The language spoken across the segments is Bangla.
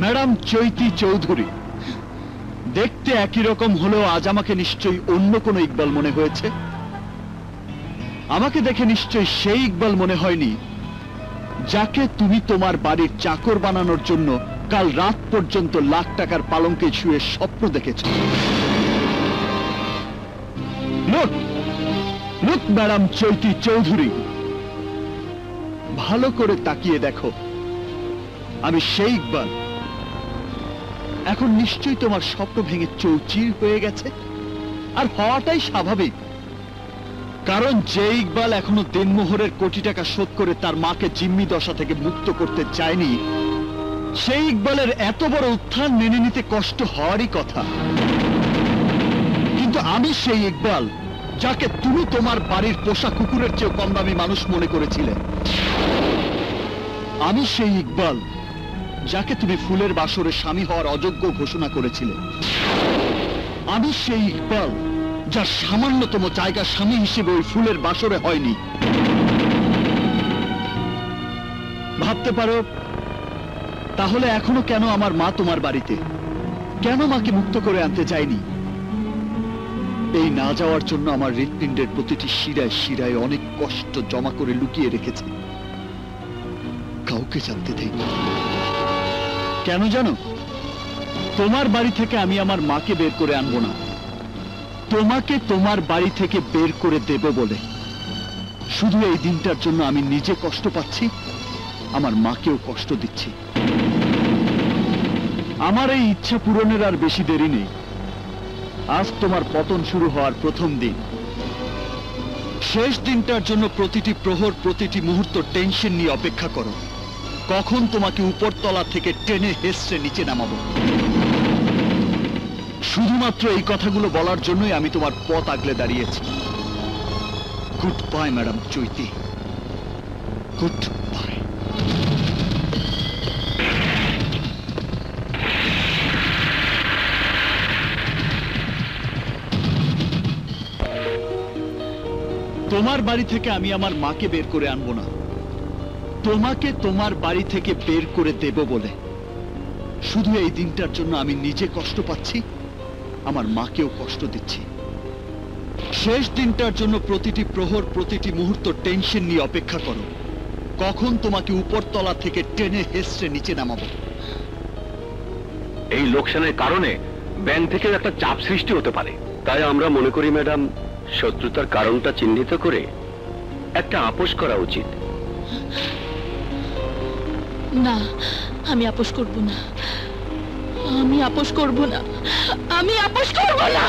ম্যাডাম চৈতি চৌধুরী, দেখতে একই রকম হলেও আজ আমাকে নিশ্চয়ই অন্য কোনো ইকবাল মনে হয়েছে। আমাকে দেখে নিশ্চয়ই সেই ইকবাল মনে হয়নি, যাকে তুমি তোমার বাড়ির চাকর বানানোর জন্য কাল রাত পর্যন্ত লাখ টাকার পালঙ্কে শুয়ে স্বপ্ন দেখেছ। Look look madam Chaiti Chowdhury. ভালো করে তাকিয়ে দেখো, আমি সেই ইকবাল। এখন নিশ্চয়ই তোমার স্বপ্ন ভেঙে চৌচির হয়ে গেছে। আর হওয়াটাই স্বাভাবিক। কারণ যে ইকবাল এখনও দিনমোহরের কোটি টাকা শোধ করে তার মাকে জিম্মি দশা থেকে মুক্ত করতে চায়নি, সেই ইকবালের এত বড় উত্থান মেনে নিতে কষ্ট হওয়ারই কথা। কিন্তু আমি সেই ইকবাল, যাকে তুমি তোমার বাড়ির পোষা কুকুরের চেয়ে কম দামি মানুষ মনে করেছিলে। আমি সেই ইকবাল যাকে তুমি ফুলের বাসরে স্বামী হওয়ার অযোগ্য ঘোষণা করেছিলে। আমি সেই ইকবাল যার সামান্যতম জায়গা স্বামী হিসেবে ওই ফুলের বাসরে হয়নি। ভাবতে পারো, তাহলে এখনও কেন আমার মা তোমার বাড়িতে? কেন মাকে মুক্ত করে আনতে চাইনি এই না যাওয়ার জন্য আমার হৃৎপিণ্ডের প্রতিটি শিরায় শিরায় অনেক কষ্ট জমা করে লুকিয়ে রেখেছে। কাউকে জানতে দেয়নি কেন জানো? তোমার বাড়ি থেকে আমি আমার মাকে বের করে আনব না। তোমাকে তোমার বাড়ি থেকে বের করে দেব বলে। শুধু এই দিনটার জন্য আমি নিজে কষ্ট পাচ্ছি, আমার মাকেও কষ্ট দিচ্ছি। আমার এই ইচ্ছা পূরণের আর বেশি দেরি নেই। আজ তোমার পতন শুরু হওয়ার প্রথম দিন। শেষ দিনটার জন্য প্রতিটি প্রহর, প্রতিটি মুহূর্ত টেনশন নিয়ে অপেক্ষা করো। কখন তোমাকে উপরতলা থেকে টেনে হেসছে নিচে নামাবো? শুধুমাত্র এই কথাগুলো বলার জন্যই আমি তোমার পথ আগলে দাঁড়িয়েছি। Good bye madam Chaiti good bye তোমার বাড়ি থেকে আমি আমার মাকে বের করে আনব না। তোমাকে তোমার বাড়ি থেকে বের করে দেব বলে। শুধু এই দিনটার জন্য আমি নিজে কষ্ট পাচ্ছি, আমার মাকেও কষ্ট দিচ্ছি। শেষ দিনটার জন্য প্রতিটি প্রহর, প্রতিটি মুহূর্ত টেনশন নিয়ে অপেক্ষা করো। কখন তোমাকে উপরতলা থেকে টেনে হেসড়ে নিচে নামাবো। এই লোকসানের কারণে ব্যাংক থেকে একটা চাপ সৃষ্টি হতে পারে। তাই আমরা মনে করি, ম্যাডাম, শত্রুতার কারণটা চিহ্নিত করে একটা আপোষ করা উচিত। না, আমি আপোষ করব না। আমি আপোষ করব না। আমি আপোষ করব না!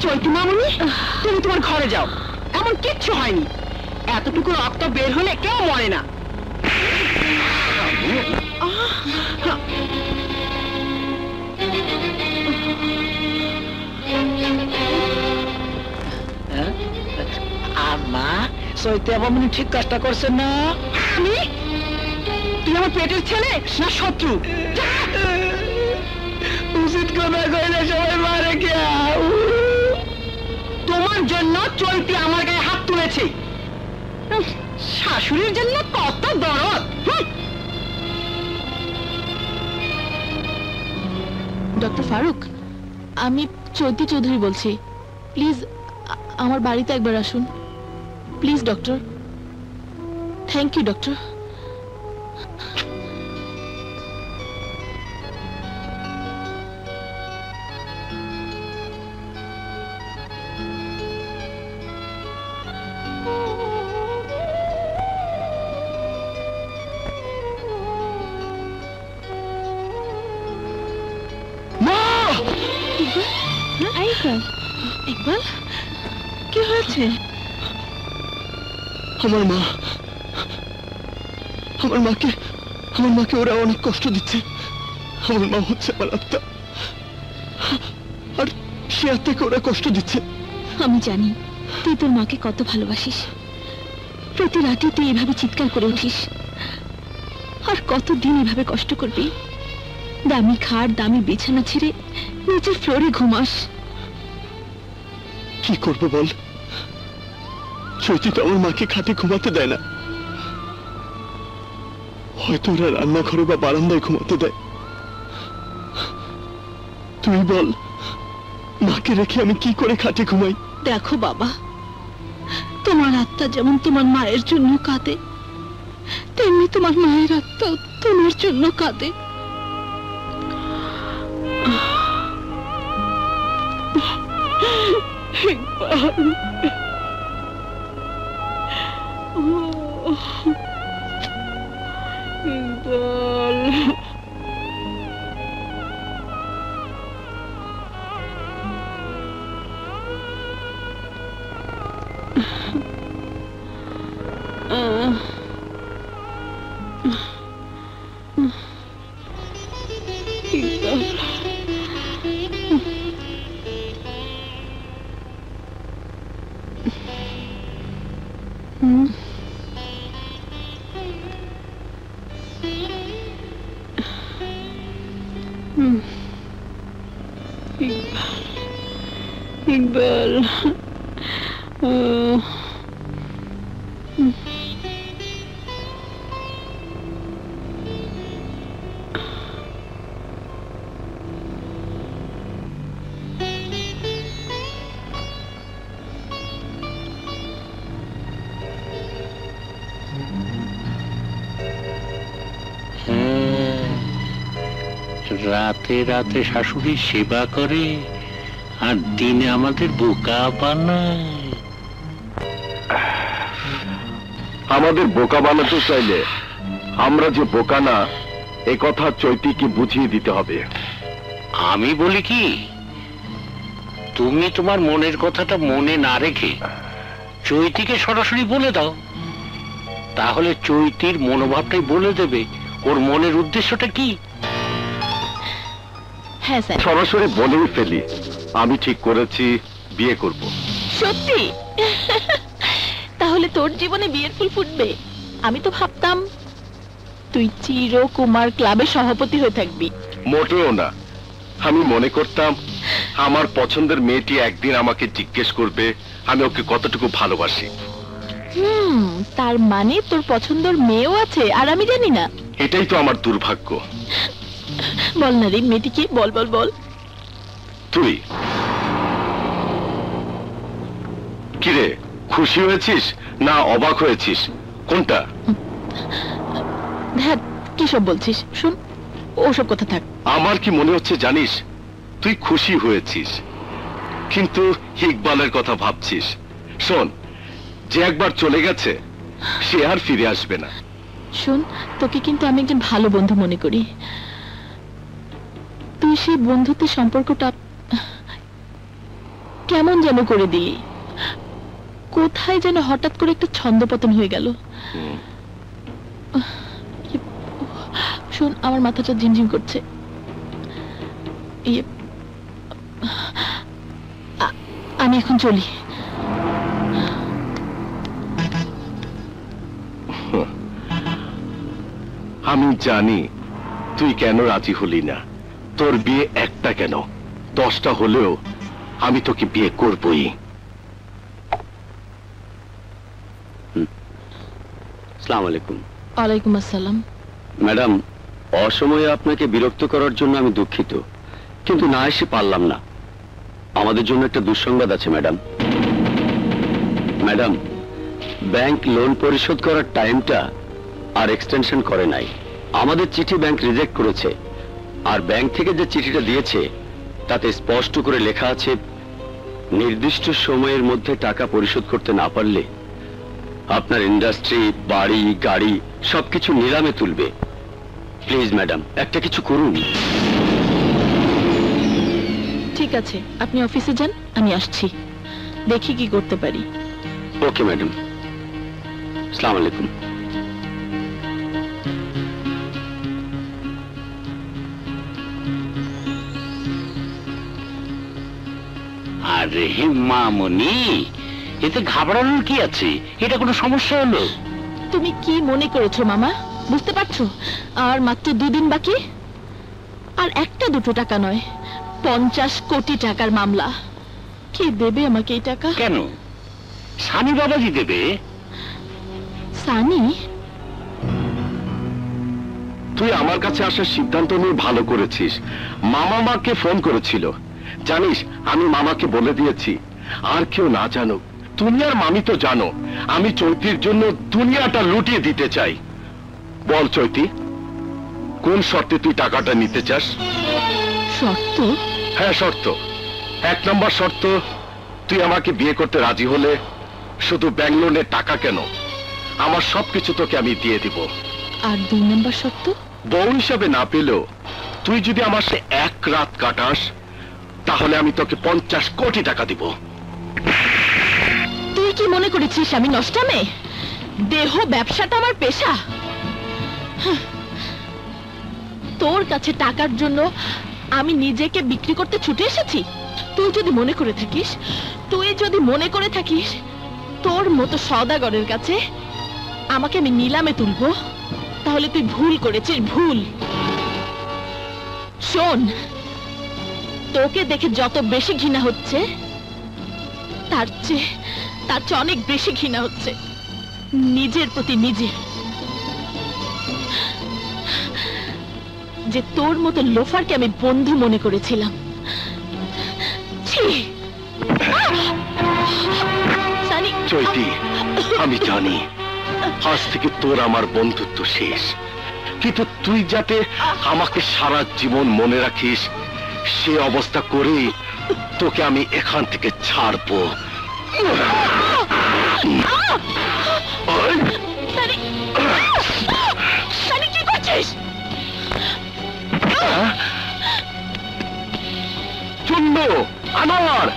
চৈতি মামুনি, তুমি তোমার ঘরে যাও। এমন কিচ্ছু হয়নি। এতটুকু রক্ত বের হলে কেউ মরে না। সৈতে মামুনি ঠিক কাজটা করছেন না। আমি? তুই আমার পেটের ছেলে না শত্রু? উচিত কথা কইলে সবাই মারে কে তোমার জন্য চৈতি আমার গায়ে হাত তুলেছে। শাশুড়ির জন্য কত দরদ ডক্টর ফারুক আমি চৈতি চৌধুরী বলছি। প্লিজ আমার বাড়িতে একবার আসুন। Please doctor. Thank you doctor. Iqbal? কি হয়েছে? আমার মা আমার মাকে আমার মাকে ওরা অনেক কষ্ট দিচ্ছে। আমার মা হচ্ছে আমার আত্মা। আর সে আত্মাকে ওরা কষ্ট দিচ্ছে। আমি জানি তুই তোর মাকে কত ভালোবাসিস। প্রতি রাতে তুই এভাবে চিৎকার করে উঠিস। আর কতদিন এভাবে কষ্ট করবি? দামি খাট দামি বিছানা ছেড়ে নিচের ফ্লোরে ঘুমাস। কি করব বল? চৈতি আমার মাকে খাটে ঘুমাতে দেয় না। হয়তো ওরা রান্নাঘরে বা বারান্দায় ঘুমাতে দেয়। তুই বল, মাকে রেখে আমি কি করে খাটে ঘুমাই? দেখো বাবা, তোমার আত্মা যেমন তোমার মায়ের জন্য কাঁদে, তেমনি তোমার মায়ের আত্মা তোমার জন্য কাঁদে। Dale. ইকবাল হ্যাঁ, রাতে রাতে শাশুড়ির সেবা করে। আর দিনে আমাদের বোকা বানায়। আমাদের বোকা বানাতে চাইলে আমরা যে বোকা না এ কথা চৈতিকে বুঝিয়ে দিতে হবে। আমি বলি কি তুমি তোমার মনের কথাটা মনে না রেখে চৈতিকে সরাসরি বলে দাও। তাহলে চৈতির মনোভাবটাই বলে দেবে ওর মনের উদ্দেশ্যটা কি? হ্যাঁ স্যার। সরাসরি বলেই ফেলি। আমি ঠিক করেছি বিয়ে করব। সত্যি? তাহলে তোর জীবনে বিয়ের ফুল ফুটবে। আমি তো ভাবতাম তুই চিরকুমার ক্লাবের সভাপতি হয়ে থাকবি। মোটেও না। আমি মনে করতাম আমার পছন্দের মেয়েটি একদিন আমাকে জিজ্ঞেস করবে আমি ওকে কতটুকু ভালোবাসি। হুম তার মানে তোর পছন্দের মেয়েও আছে আর আমি জানি না। এটাই তো আমার দুর্ভাগ্য। বল না রে মেয়েটি কি বল বল বল। তুই? কিরে খুশি হয়েছিস না অবাক হয়েছিস? কোনটা? হ্যাঁ কি সব বলছিস? শুন ওসব কথা থাক। আমার কি মনে হচ্ছে জানিস? তুই খুশি হয়েছিস। কিন্তু ইকবালের কথা ভাবছিস। শোন যে একবার চলে গেছে সে আর ফিরে আসবে না। শোন তোকে কিন্তু আমি একজন ভালো বন্ধু মনে করি। তুই সেই বন্ধুত্বের সম্পর্কটা কেমন যেন করে দিলি। কোথায় যেন হঠাৎ করে একটা ছন্দপতন হয়ে গেল। শোন আমার মাথাটা ঝিমঝিম করছে। ইয়ে, আমি এখন চলি। আমি জানি তুই কেন রাজি হলি না। তোর বিয়ে একটা কেন? দশটা হলেও আমি তোকে বিয়ে করবই। সালাম আলাইকুম। ওয়ালাইকুম আসসালাম। ম্যাডাম অসময়ে আপনাকে বিরক্ত করার জন্য আমি দুঃখিত কিন্তু না এসে পারলাম না। আমাদের জন্য একটা দুঃসংবাদ আছে ম্যাডাম। ম্যাডাম ব্যাংক লোন পরিশোধ করার টাইমটা আর এক্সটেনশন করে নাই। আমাদের চিঠি ব্যাংক রিজেক্ট করেছে আর ব্যাংক থেকে যে চিঠিটা দিয়েছে তাতে স্পষ্ট করে লেখা আছে নির্দিষ্ট সময়ের মধ্যে টাকা পরিশোধ করতে না পারলে আপনার ইন্ডাস্ট্রি বাড়ি গাড়ি সবকিছু নিলামে তুলবে। প্লিজ ম্যাডাম একটা কিছু করুন। ঠিক আছে আপনি অফিসে যান আমি আসছি। দেখি কি করতে পারি। Okay madam. সালাম আলাইকুম। আরে মামনি এতে ঘাবড়ানোর কি আছে? এটা কোনো সমস্যা হলো? তুমি কি মনে করেছ মামা? বুঝতে পারছ? আর মাত্র দুদিন বাকি? আর একটা দুটো টাকা নয় পঞ্চাশ কোটি টাকার মামলা। কে দেবে আমাকে এই টাকা? কেন? সানি বাবাজি দেবে? সানি? তুই আমার কাছে আসার সিদ্ধান্ত নিয়ে ভালো করেছিস। মামা মাকে ফোন করেছিল। জানিস আমি মামাকে বলে দিয়েছি। আর কেউ না জানুক তুমি আর মামি তো জানো আমি চৈতির জন্য দুনিয়াটা লুটিয়ে দিতে চাই। বল চৈতি কোন শর্তে তুই টাকাটা নিতে চাস? শর্ত? হ্যাঁ শর্ত। এক নম্বর শর্ত তুই আমাকে বিয়ে করতে রাজি হলে শুধু ব্যাঙ্গলোনের টাকা কেন? আমার সবকিছু তোকে আমি দিয়ে দিব। আর দুই নম্বর শর্ত? বউ হিসাবে না পেলেও তুই যদি আমার সে এক রাত কাটাস তাহলে আমি তোকে পঞ্চাশ কোটি টাকা দিব। তুই কি মনে করেছিস আমি নষ্টামে? দেহ ব্যবসাটা আমার পেশা। তোর কাছে টাকার জন্য আমি নিজেকে বিক্রি করতে ছুটে এসেছি। তুই যদি মনে করে থাকিস, তুই যদি মনে করে থাকিস, তোর মতো সওদাগরের কাছে আমাকে আমি নিলামে তুলবো, তাহলে তুই ভুল করেছিস, ভুল। শোন তোকে দেখে যত বেশি ঘৃণা হচ্ছে, তার চেয়ে তার চেয়ে অনেক বেশি ঘৃণা হচ্ছে। নিজের প্রতি নিজে যে তোর মতো লোফারকে আমি বন্ধু মনে করেছিলাম। আমি জানি আজ থেকে তোর আমার বন্ধুত্ব শেষ। কিন্তু তুই যাতে আমাকে সারা জীবন মনে রাখিস সে অবস্থা করেই তোকে আমি এখান থেকে ছাড়বো। কি করছিস? চুন্ড আনোয়ার